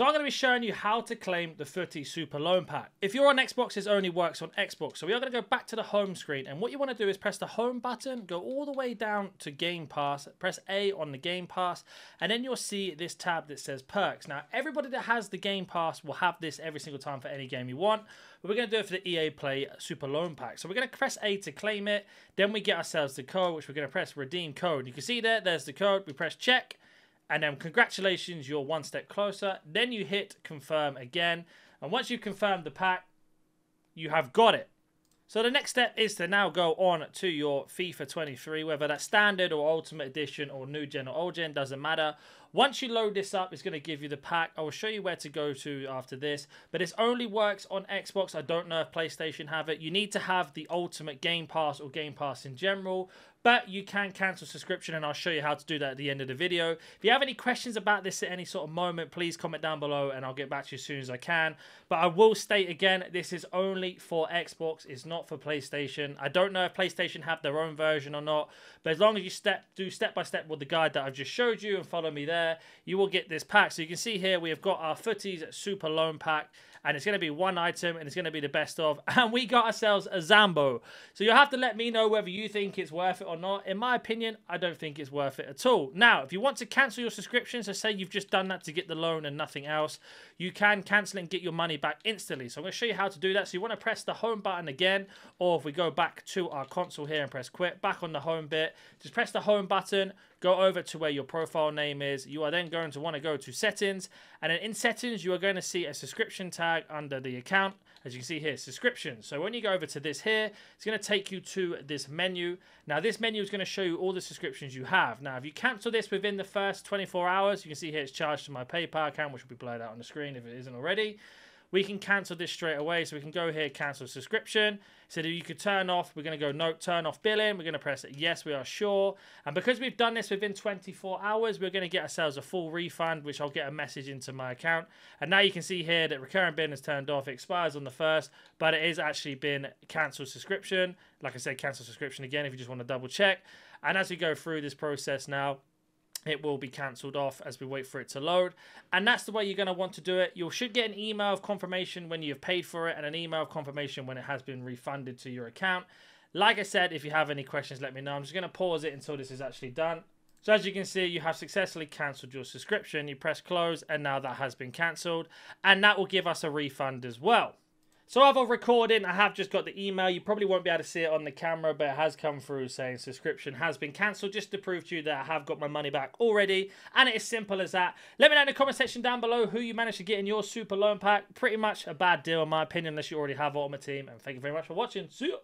So I'm going to be showing you how to claim the Footy Super Loan Pack. If you're on Xbox, this only works on Xbox. So we are going to go back to the home screen. And what you want to do is press the home button, go all the way down to Game Pass, press A on the Game Pass, and then you'll see this tab that says Perks. Now, everybody that has the Game Pass will have this every single time for any game you want. But we're going to do it for the EA Play Super Loan Pack. So we're going to press A to claim it. Then we get ourselves the code, which we're going to press Redeem Code. You can see there, there's the code. We press Check and then congratulations, you're one step closer. Then you hit confirm again. And once you've confirmed the pack, you have got it. So the next step is to now go on to your FIFA 23, whether that's standard or ultimate edition or new gen or old gen, doesn't matter. Once you load this up, it's going to give you the pack. I will show you where to go to after this, but this only works on Xbox. I don't know if PlayStation have it. You need to have the ultimate Game Pass or Game Pass in general, but you can cancel subscription and I'll show you how to do that at the end of the video. If you have any questions about this at any sort of moment, please comment down below and I'll get back to you as soon as I can. But I will state again, this is only for Xbox, it's not for PlayStation. I don't know if PlayStation have their own version or not, but as long as you step do step by step with the guide that I've just showed you and follow me there, there, you will get this pack. So you can see here we have got our Futties Super Loan Pack and it's going to be one item and it's going to be the best of. And we got ourselves a Zambo. So you'll have to let me know whether you think it's worth it or not. In my opinion I don't think it's worth it at all. Now if you want to cancel your subscription so say you've just done that to get the loan and nothing else you can cancel and get your money back instantly. So I'm going to show you how to do that. So you want to press the home button again or if we go back to our console here and press quit back on the home bit just press the home button go over to where your profile name is you are then going to want to go to settings and then in settings you are going to see a subscription tag under the account. As you can see here, subscriptions. So when you go over to this here, it's going to take you to this menu. Now this menu is going to show you all the subscriptions you have. Now if you cancel this within the first 24 hours, you can see here it's charged to my PayPal account, which will be blurred out on the screen if it isn't already we can cancel this straight away. So we can go here, cancel subscription. So that you could turn off, we're going to go note, turn off billing. We're going to press yes, we are sure. And because we've done this within 24 hours, we're going to get ourselves a full refund, which I'll get a message into my account. And now you can see here that recurring billing is turned off. It expires on the first, but it is actually been cancelled subscription. Like I said, cancel subscription again if you just want to double check. And as we go through this process now, it will be cancelled off as we wait for it to load. And that's the way you're going to want to do it. You should get an email of confirmation when you've paid for it and an email of confirmation when it has been refunded to your account. Like I said, if you have any questions, let me know. I'm just going to pause it until this is actually done. So as you can see, you have successfully cancelled your subscription. You press close and now that has been cancelled. And that will give us a refund as well. So I've a recording, I have just got the email. You probably won't be able to see it on the camera, but it has come through saying subscription has been cancelled just to prove to you that I have got my money back already. And it is simple as that. Let me know in the comment section down below who you managed to get in your super loan pack. Pretty much a bad deal in my opinion, unless you already have on my Team. And thank you very much for watching. See you.